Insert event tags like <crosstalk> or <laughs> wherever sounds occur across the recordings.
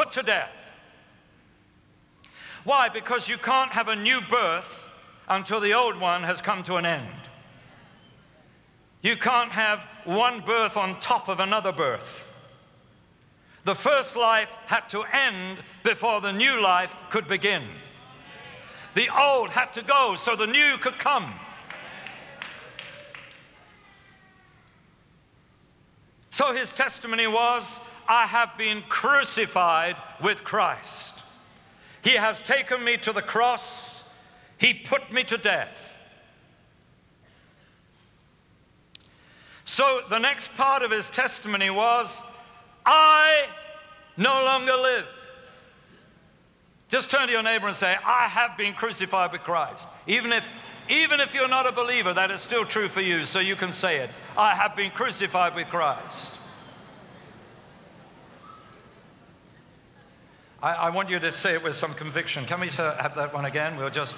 put to death. Why? Because you can't have a new birth until the old one has come to an end. You can't have one birth on top of another birth. The first life had to end before the new life could begin. The old had to go so the new could come. So his testimony was I have been crucified with Christ. He has taken me to the cross, He put me to death. So the next part of his testimony was I no longer live. Just turn to your neighbor and say, I have been crucified with Christ. Even if, even if you're not a believer, that is still true for you, so you can say it. I have been crucified with Christ. I, I want you to say it with some conviction. Can we have that one again? We'll just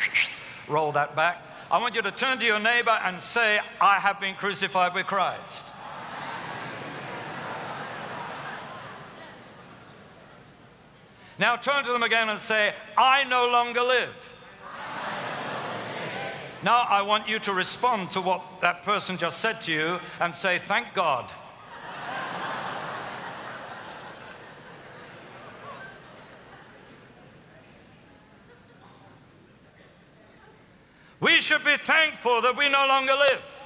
<laughs> roll that back. I want you to turn to your neighbor and say, I have been crucified with Christ. Now turn to them again and say, I no longer live. Now I want you to respond to what that person just said to you and say, Thank God. We should be thankful that we no longer live.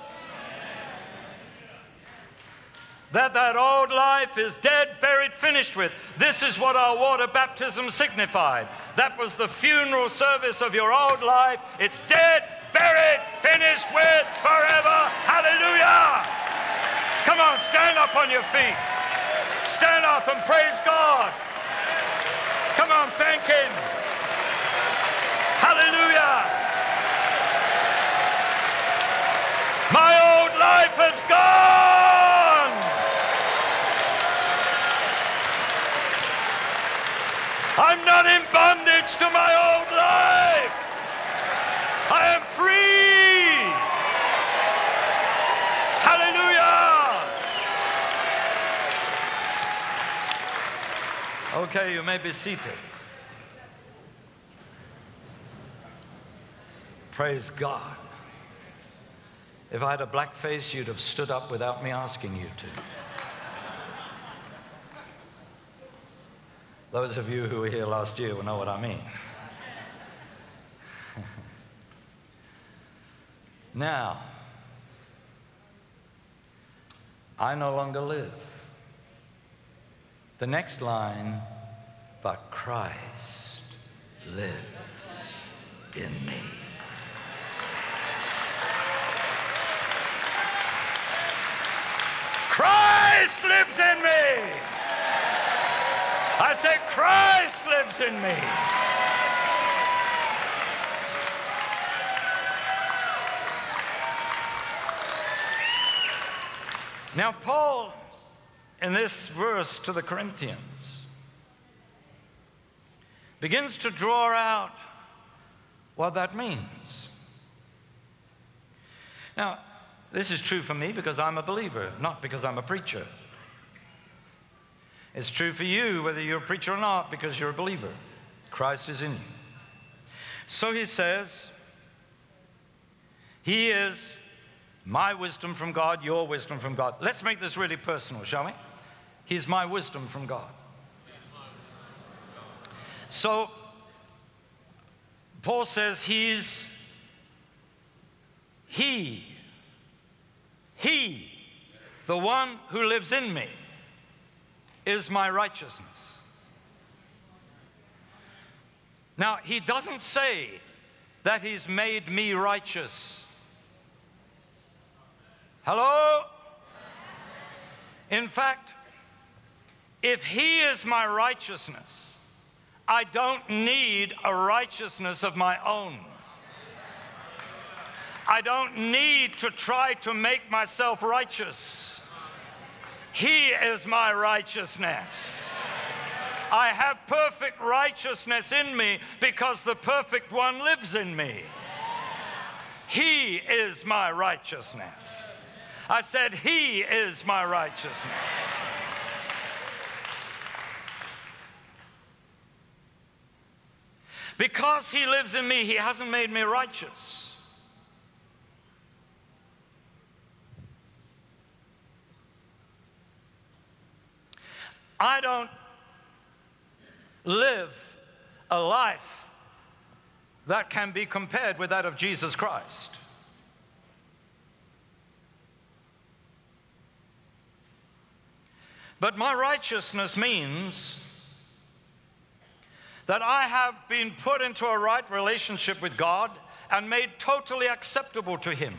That that old life is dead, buried, finished with. This is what our water baptism signified. That was the funeral service of your old life. It's dead, buried, finished with forever. Hallelujah. Come on, stand up on your feet. Stand up and praise God. Come on, thank Him. Hallelujah. My old life is gone. I'm not in bondage to my old life. I am free. Hallelujah. Okay, you may be seated. Praise God. If I had a black face, you'd have stood up without me asking you to. Those of you who were here last year will know what I mean. <laughs> now, I no longer live. The next line, but Christ lives in me. Christ lives in me. I say, Christ lives in me. Now, Paul, in this verse to the Corinthians, begins to draw out what that means. Now, this is true for me because I'm a believer, not because I'm a preacher. It's true for you whether you're a preacher or not because you're a believer. Christ is in you. So he says, He is my wisdom from God, your wisdom from God. Let's make this really personal, shall we? He's my wisdom from God. So, Paul says he's, he he, the one who lives in me, is my righteousness. Now, he doesn't say that he's made me righteous. Hello? In fact, if he is my righteousness, I don't need a righteousness of my own. I don't need to try to make myself righteous. He is my righteousness. I have perfect righteousness in me because the perfect one lives in me. He is my righteousness. I said, He is my righteousness. Because he lives in me, he hasn't made me righteous. I don't live a life that can be compared with that of Jesus Christ. But my righteousness means that I have been put into a right relationship with God and made totally acceptable to Him.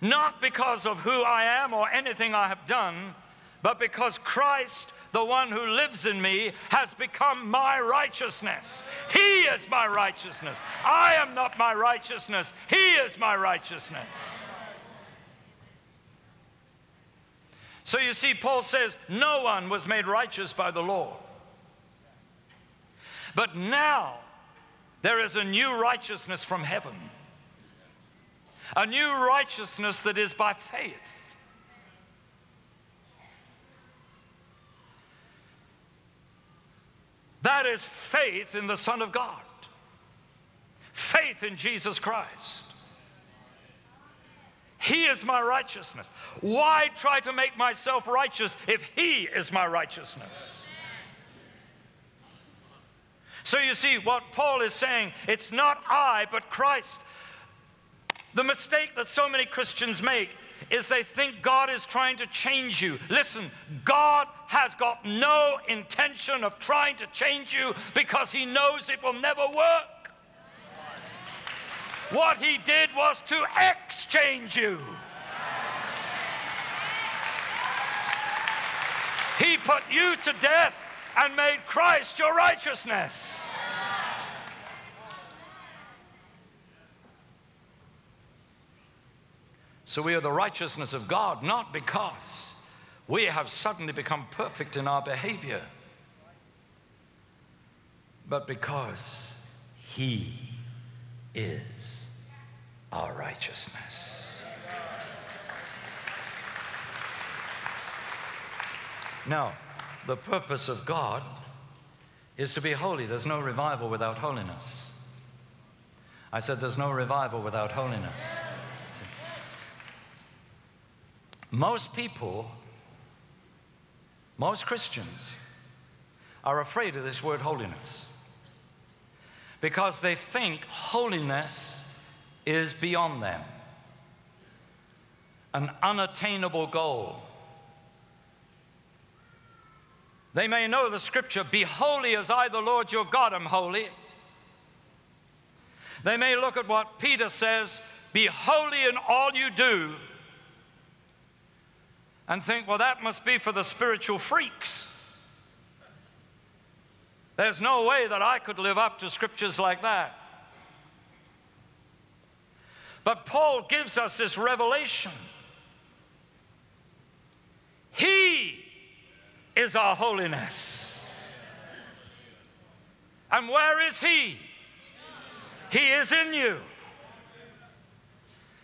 Not because of who I am or anything I have done, but because Christ, the one who lives in me, has become my righteousness. He is my righteousness. I am not my righteousness, He is my righteousness. So you see, Paul says, No one was made righteous by the law. But now there is a new righteousness from heaven, a new righteousness that is by faith. That is faith in the Son of God, faith in Jesus Christ. He is my righteousness. Why try to make myself righteous if He is my righteousness? So you see, what Paul is saying, it's not I, but Christ. The mistake that so many Christians make is they think God is trying to change you. Listen, God has got no intention of trying to change you because He knows it will never work. What He did was to exchange you. He put you to death and made Christ your righteousness. So we are the righteousness of God, not because we have suddenly become perfect in our behavior, but because He is our righteousness. Now, the purpose of God is to be holy. There's no revival without holiness. I said there's no revival without holiness. Most people, most Christians, are afraid of this word holiness because they think holiness is beyond them, an unattainable goal. They may know the scripture, Be holy as I, the Lord your God, am holy. They may look at what Peter says, Be holy in all you do and think, well, that must be for the spiritual freaks. There's no way that I could live up to scriptures like that. But Paul gives us this revelation. He is our holiness. And where is He? He is in you.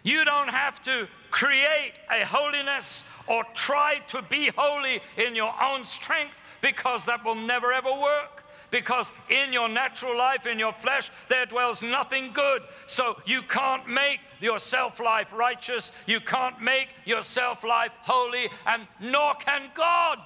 You don't have to create a holiness or try to be holy in your own strength because that will never ever work. Because in your natural life, in your flesh, there dwells nothing good. So you can't make your self life righteous. You can't make your self life holy, and nor can God.